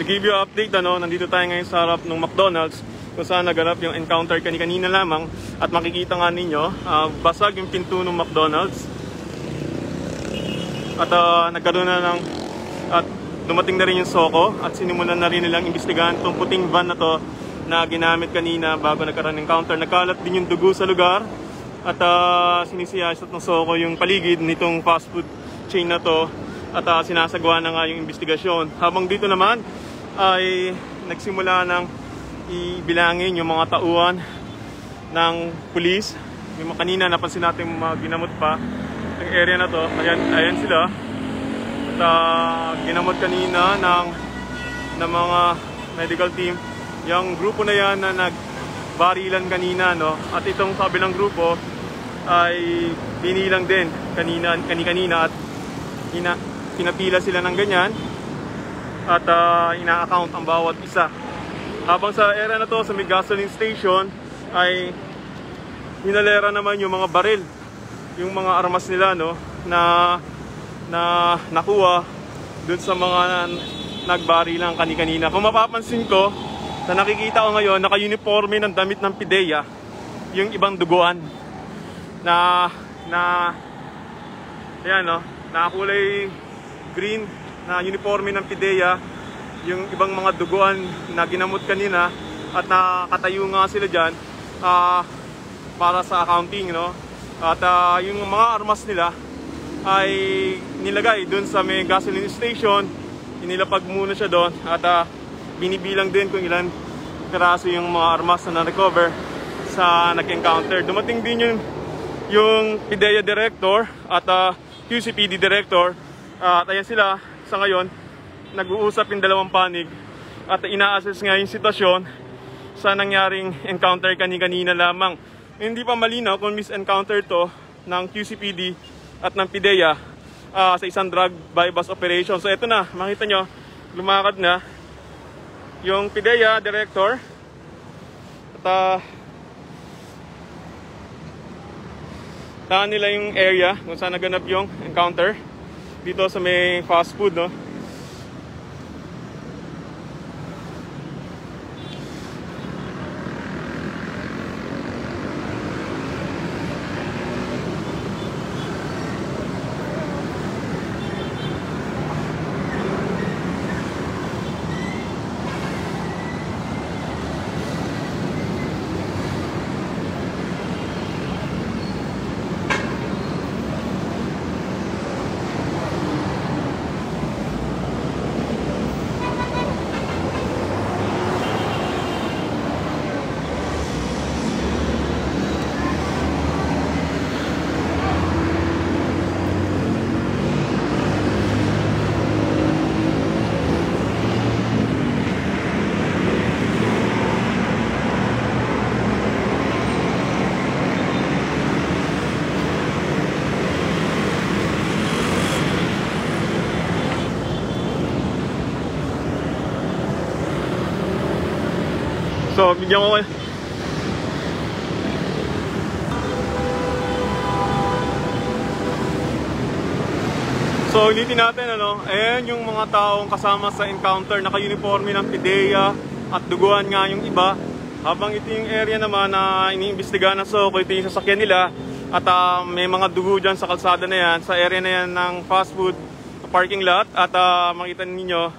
to give you update, ano, nandito tayo ngayon sa harap ng McDonald's kung saan naganap yung encounter kani-kanina lamang at makikita nga ninyo, uh, basag yung pinto ng McDonald's at uh, nagkaroon na ng at dumating na rin yung soko at sinimulan na rin nilang imbestigahan itong puting van na to na ginamit kanina bago nagkaroon ng encounter. Nagkalat din yung dugo sa lugar at uh, sinisiyasat ng soko yung paligid nitong fast food chain na to at uh, sinasagawa na nga yung investigasyon. Habang dito naman ay nagsimula ng ibilangin yung mga tauhan ng pulis. Yung mga kanina napansin natin mga ginamot pa yung area na to. Ayan, ayan sila. At uh, ginamot kanina ng, ng mga medical team. Yung grupo na yan na nagbarilan kanina. No? At itong sabi ng grupo ay binilang din kanina, kani-kanina at ina, pinapila sila ng ganyan at uh, ina-account ang bawat isa. Habang sa area na to, sa may gasoline station, ay hinalera naman yung mga baril, yung mga armas nila, no, na, na nakuha dun sa mga nagbarilang kani-kanina. Kung mapapansin ko, na nakikita ko ngayon, naka-uniforme ng damit ng PIDEA, yung ibang duguan, na, na, ayan, no, nakakulay green na uniforme ng PIDEA, yung ibang mga duguan na ginamot kanina at nakatayo nga sila dyan uh, para sa accounting. No? At uh, yung mga armas nila ay nilagay dun sa may gasoline station, inilapag muna siya doon at uh, binibilang din kung ilan karaso yung mga armas na na-recover sa nag-encounter. Dumating din yung, yung PIDEA director at uh, QCPD director uh, at ayan sila sa ngayon, nag-uusap yung dalawang panig at ina-assess nga yung sitwasyon sa nangyaring encounter kani-kanina lamang. Hindi pa malinaw kung mis-encounter to ng QCPD at ng PIDEA uh, sa isang drug bypass operation. So ito na, makita nyo, lumakad na yung PIDEA director at uh, taan nila yung area kung saan naganap yung encounter dito sa may fast food, no? So, bigyan ko So, ulitin natin ano, ayan yung mga taong kasama sa encounter, naka-uniforme ng PIDEA at duguan nga yung iba. Habang ito yung area naman na iniimbestigahan na so, ito yung sasakyan nila. At uh, may mga dugo dyan sa kalsada na yan, sa area na yan ng fast food parking lot. At uh, makita ninyo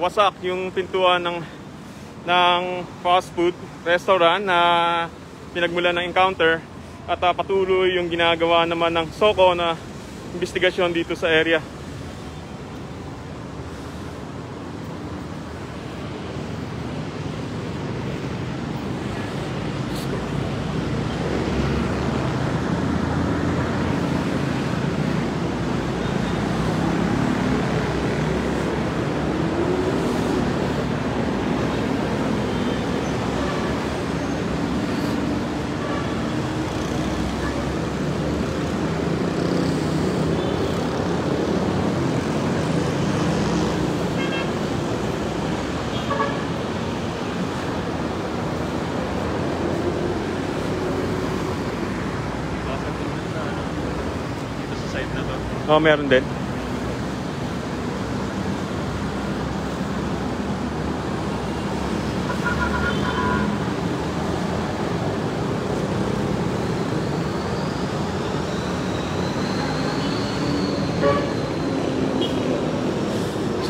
wasak yung pintuan ng ng fast food restaurant na pinagmulan ng encounter at uh, patuloy yung ginagawa naman ng SOCO na investigasyon dito sa area. Oh, meron din. So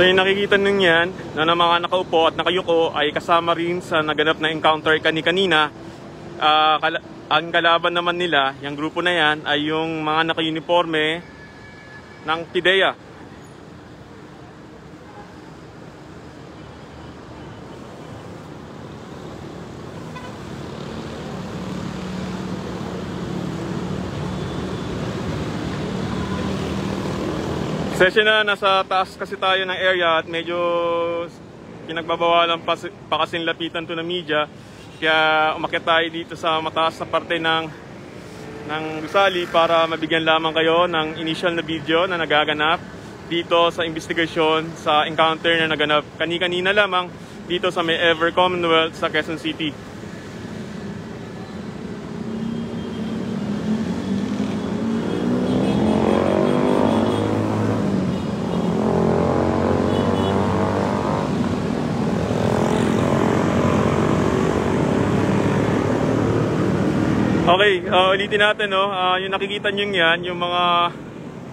yung nakikita nyo yan, na ng mga nakaupo at nakayuko ay kasama rin sa naganap na encounter kani kanina. Uh, ah, kal ang kalaban naman nila, yung grupo na yan, ay yung mga naka-uniforme ng PIDEA. Session na, nasa taas kasi tayo ng area at medyo pinagbabawalan pa, pa lapitan to ng media. Kaya umakyat tayo dito sa mataas na parte ng ng Gusali para mabigyan lamang kayo ng initial na video na nagaganap dito sa investigasyon sa encounter na naganap kani-kanina lamang dito sa may Ever Commonwealth sa Quezon City. Okay, uh, ulitin natin, no? Ah, yung nakikita nyo yan, yung mga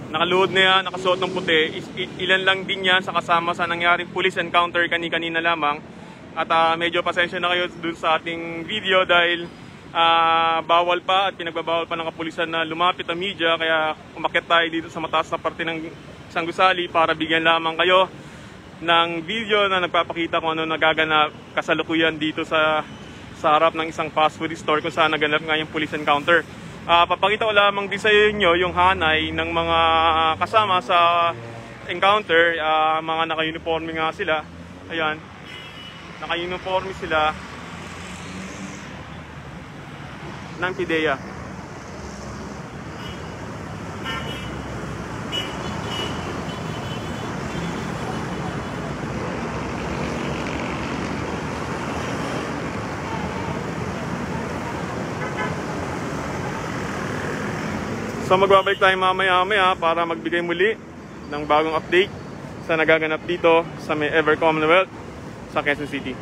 nakaluhod na yan, nakasuot ng puti, is- ilan lang din yan sa kasama sa nangyaring police encounter kani-kanina lamang. At ah, medyo pasensya na kayo dun sa ating video dahil ah, bawal pa at pinagbabawal pa ng kapulisan na lumapit ang media kaya umakyat tayo dito sa mataas na parte ng isang gusali para bigyan lamang kayo ng video na nagpapakita kung ano nagaganap kasalukuyan dito sa sa harap ng isang fast food store kung saan naganap nga yung police encounter. Ah, papakita ko lamang din sa inyo yung hanay ng mga kasama sa encounter, Ah, mga naka-uniforme nga sila. Ayan. Naka-uniforme sila ng PIDEA. So magbabalik tayo mamaya-maya para magbigay muli ng bagong update sa nagaganap dito sa may Ever Commonwealth sa Quezon City.